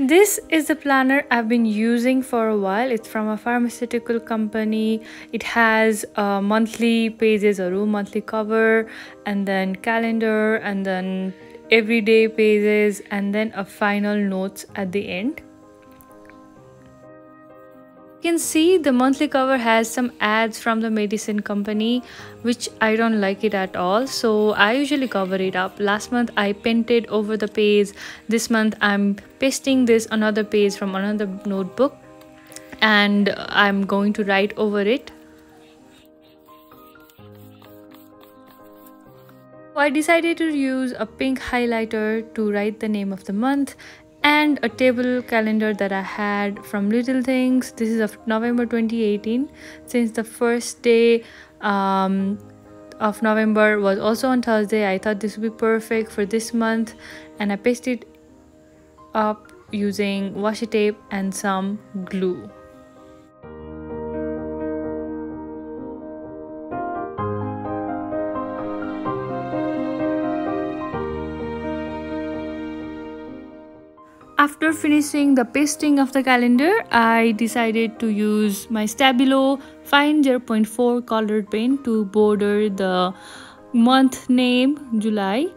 This is the planner I've been using for a while. It's from a pharmaceutical company. It has uh, monthly pages, a room monthly cover, and then calendar, and then everyday pages, and then a final notes at the end. You can see the monthly cover has some ads from the medicine company which I don't like it at all so I usually cover it up. Last month I painted over the page. This month I'm pasting this another page from another notebook and I'm going to write over it. I decided to use a pink highlighter to write the name of the month and a table calendar that I had from Little Things. This is of November 2018. Since the first day um, of November was also on Thursday, I thought this would be perfect for this month, and I pasted it up using washi tape and some glue. After finishing the pasting of the calendar, I decided to use my Stabilo Fine 0.4 colored pen to border the month name July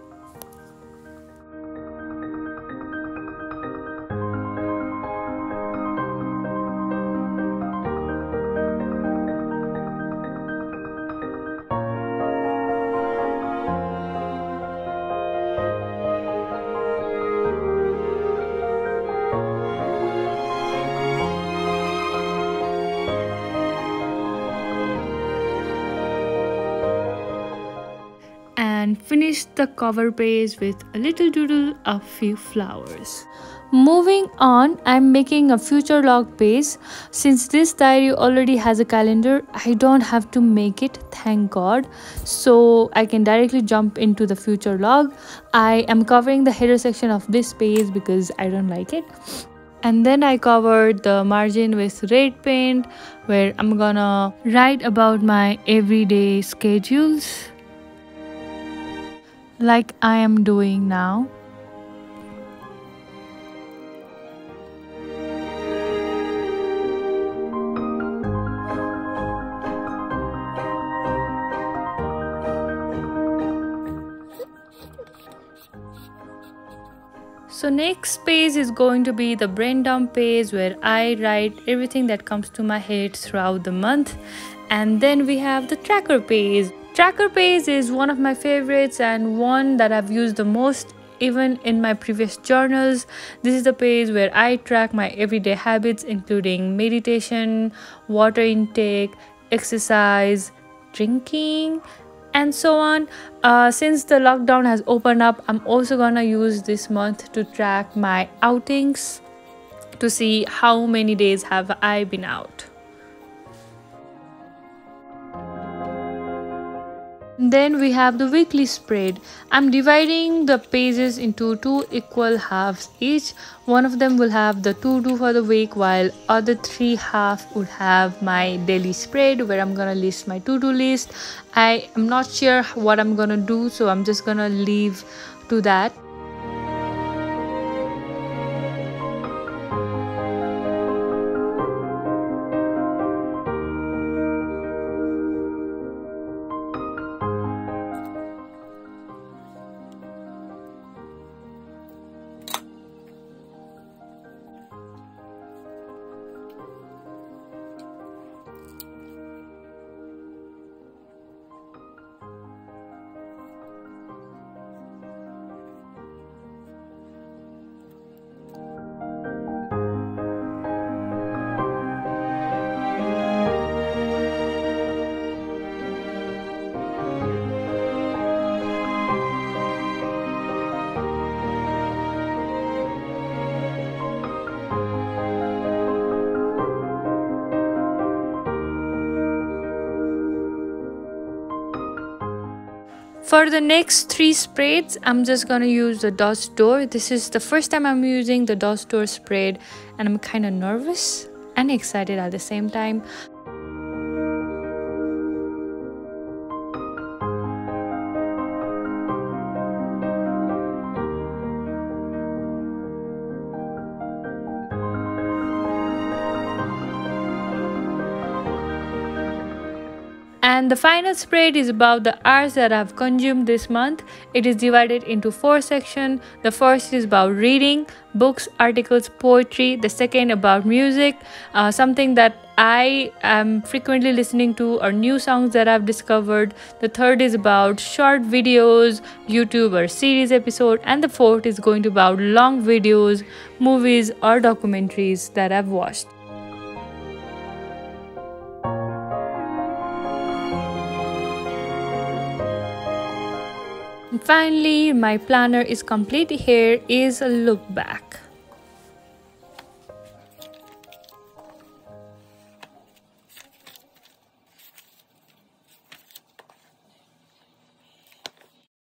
finish the cover page with a little doodle of few flowers. Moving on, I'm making a future log page. Since this diary already has a calendar, I don't have to make it, thank God. So I can directly jump into the future log. I am covering the header section of this page because I don't like it. And then I covered the margin with red paint where I'm gonna write about my everyday schedules like I am doing now. So next page is going to be the brain dump page where I write everything that comes to my head throughout the month and then we have the tracker page Tracker page is one of my favorites and one that I've used the most even in my previous journals. This is the page where I track my everyday habits including meditation, water intake, exercise, drinking, and so on. Uh, since the lockdown has opened up, I'm also gonna use this month to track my outings to see how many days have I been out. Then we have the weekly spread. I'm dividing the pages into two equal halves each. One of them will have the to-do for the week while other three half would have my daily spread where I'm gonna list my to-do list. I am not sure what I'm gonna do so I'm just gonna leave to that. For the next three spreads, I'm just gonna use the Dutch door. This is the first time I'm using the Dutch door spread and I'm kind of nervous and excited at the same time. And the final spread is about the arts that I've consumed this month. It is divided into four sections. The first is about reading, books, articles, poetry. The second about music, uh, something that I am frequently listening to or new songs that I've discovered. The third is about short videos, YouTube or series episode, and the fourth is going to about long videos, movies or documentaries that I've watched. Finally, my planner is complete. here is a look back.